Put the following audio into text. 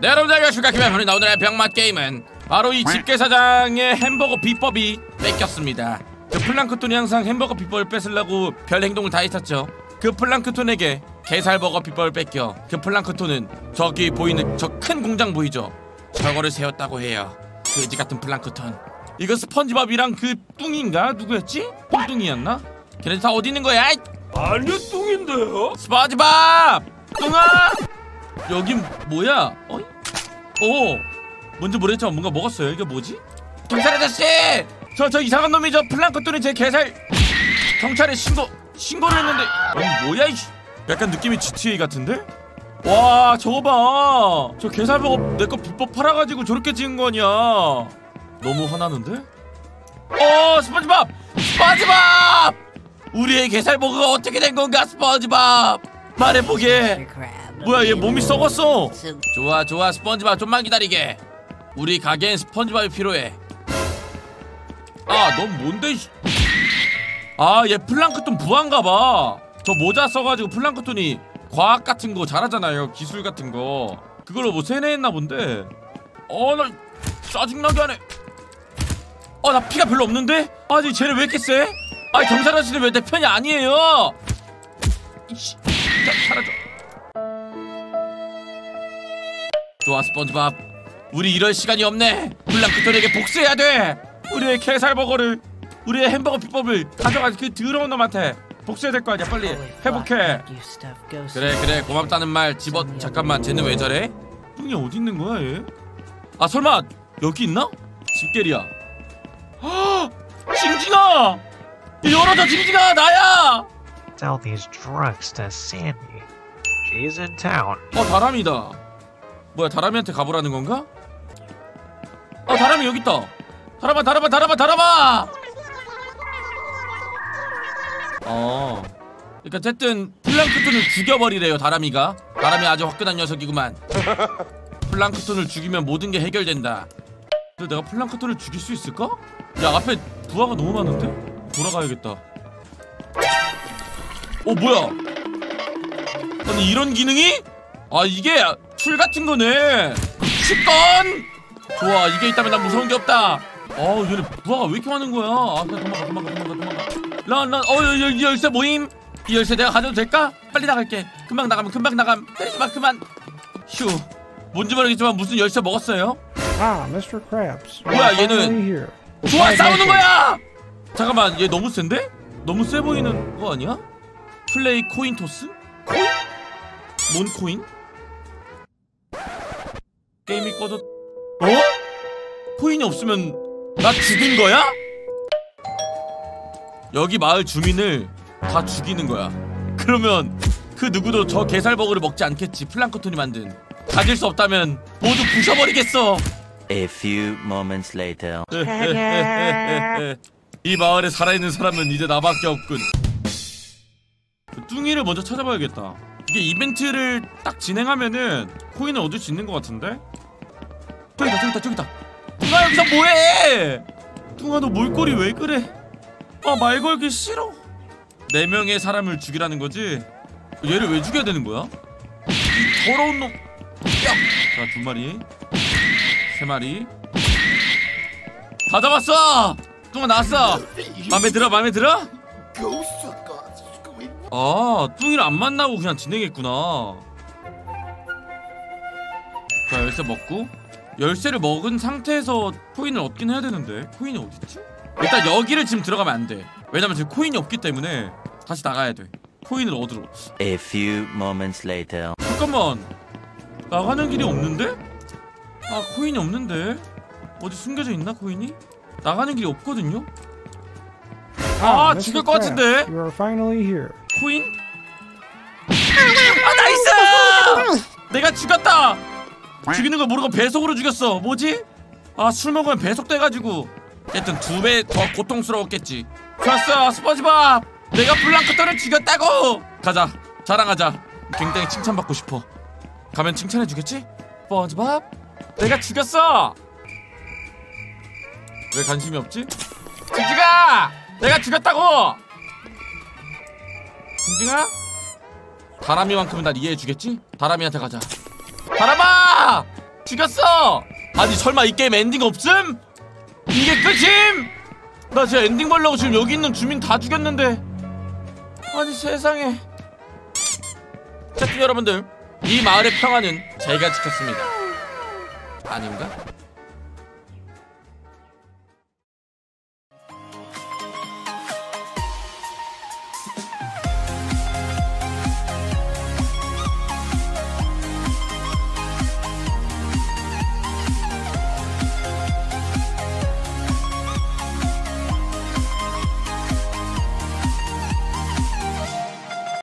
네 여러분들 안녕하십니까 김현훈입니다 오늘의 병맛 게임은 바로 이 집게사장의 햄버거 비법이 뺏겼습니다 그 플랑크톤이 항상 햄버거 비법을 뺏으려고 별 행동을 다 했었죠 그 플랑크톤에게 게살버거 비법을 뺏겨 그 플랑크톤은 저기 보이는 저 큰 공장 보이죠 저거를 세웠다고 해요 그지 같은 플랑크톤 이거 스펀지밥이랑 그 뚱인가 누구였지? 뚱뚱이였나? 걔네 다 어디 있는 거야? 아니요 뚱인데요? 스펀지밥! 뚱아! 여긴 뭐야? 어? 오! 뭔지 모르겠지만 뭔가 먹었어요. 이게 뭐지? 경찰 아저씨! 저, 저 이상한 놈이 저 플랑크톤이 제 개살 경찰에 신고, 신고를 했는데 어, 뭐야 이 약간 느낌이 GTA 같은데? 와 저거 봐! 저 개살 먹어 내거 불법 팔아가지고 저렇게 찍은 거냐 너무 화나는데? 어 스펀지밥! 스펀지밥! 우리의 게살버거가 어떻게 된 건가 스펀지밥 말해보게 뭐야 얘 몸이 썩었어. 좋아 좋아 스펀지밥 좀만 기다리게. 우리 가게엔 스펀지밥이 필요해. 아 넌 뭔데 아 얘 플랑크톤 부한가봐. 저 모자 써가지고 플랑크톤이 과학 같은 거 잘하잖아요. 기술 같은 거. 그걸로 뭐 세뇌했나 본데. 어나 짜증나게 하네. 어나 피가 별로 없는데? 아니 쟤는 왜 이렇게 세? 아 경찰 아저씨는 왜 내 편이 아니에요? 이씨, 자, 사라져. 좋아 스펀지밥, 우리 이럴 시간이 없네. 블랑크톤에게 복수해야 돼. 우리의 게살버거를, 우리의 햄버거 비법을 가져가서 그 더러운 놈한테 복수해야 될 거 아니야. 빨리 회복해. 그래 그래 고맙다는 말 집어. 잠깐만 쟤는 왜 저래? 뚱이 어디 있는 거야 얘? 아 설마 여기 있나? 집게리야. 아, 징징아! 열어줘 징징아 나야! Sell these drugs to Sandy. She's in town. 어 다람이다 뭐야 다람이한테 가보라는 건가? 어 다람이 여기 있다 다람아 다람아 다람아 다람아 어 그러니까 어쨌든 플랑크톤을 죽여버리래요 다람이가 다람이 아주 화끈한 녀석이구만 플랑크톤을 죽이면 모든 게 해결된다 근데 내가 플랑크톤을 죽일 수 있을까? 야 앞에 부하가 너무 많은데? 돌아가야겠다 어 뭐야 아니 이런 기능이? 아 이게 tool 같은 거네 10건! 좋아 이게 있다면 난 무서운 게 없다 어 얘네 부하가 왜 이렇게 많은 거야 아 그냥 도망가 도망가 도망가 도망가 란란어 열, 열쇠 뭐임 이 열쇠 내가 가져도 될까? 빨리 나갈게 금방 나가면 금방 나감 때리지 마 그만 휴 뭔지 모르겠지만 무슨 열쇠 먹었어요? Ah, Mr. Krabs. 뭐야, 얘는-. 좋아 싸우는. 거야! 잠깐만 얘 너무 센데? 너무 세 보이는 거 아니야? 플레이 코인 토스? 코인? 뭔 코인? 게임이 꺼졌... 어? 코인이 없으면 나 죽은 거야? 여기 마을 주민을 다 죽이는 거야 그러면 그 누구도 저 게살버거를 먹지 않겠지 플랑크톤이 만든 가질 수 없다면 모두 부셔버리겠어 A few moments later. 이 마을에 살아있는 사람은 이제 나밖에 없군 뚱이를 먼저 찾아봐야겠다 이게 이벤트를 딱 진행하면은 코인을 얻을 수 있는 것 같은데? 저기다 저기다 저기다. 뚱아 여기서 뭐해? 뚱아 너 몰골이 왜 그래? 아 말 걸기 싫어. 네 명의 사람을 죽이라는 거지? 얘를 왜 죽여야 되는 거야? 이 더러운 놈. 자 두 마리. 세 마리. 다 잡았어! 뚱아 나왔어! 맘에 들어 맘에 들어? 아 뚱이를 안 만나고 그냥 진행했구나 자 열쇠 먹고 열쇠를 먹은 상태에서 코인을 얻긴 해야 되는데 코인이 어딨지? 일단 여기를 지금 들어가면 안돼 왜냐면 지금 코인이 없기 때문에 다시 나가야 돼 코인을 얻으러 A few moments later. 잠깐만 나가는 길이 없는데? 아 코인이 없는데 어디 숨겨져 있나 코인이? 나가는 길이 없거든요? Ah, 아 Mr. 죽을 것 같은데? Krabs, You are finally here. 코인? 아 나이스! 내가 죽였다! 죽이는 걸 모르고 배속으로 죽였어. 뭐지? 아 술 먹으면 배속돼가지고. 하여튼 두 배 더 고통스러웠겠지. 좋았어 스펀지밥. 내가 블랑크톤을 죽였다고. 가자 자랑하자. 굉장히 칭찬받고 싶어. 가면 칭찬해주겠지? 스펀지밥? 내가 죽였어. 왜 관심이 없지? 징징아! 내가 죽였다고! 징징아? 다람이만큼은 날 이해해주겠지? 다람이한테 가자. 다람아! 죽였어 아니 설마 이 게임 엔딩 없음? 이게 끝임? 나 진짜 엔딩 보려고 지금 여기 있는 주민 다 죽였는데 아니 세상에 자 여러분들 이 마을의 평화는 제가 지켰습니다 아닌가?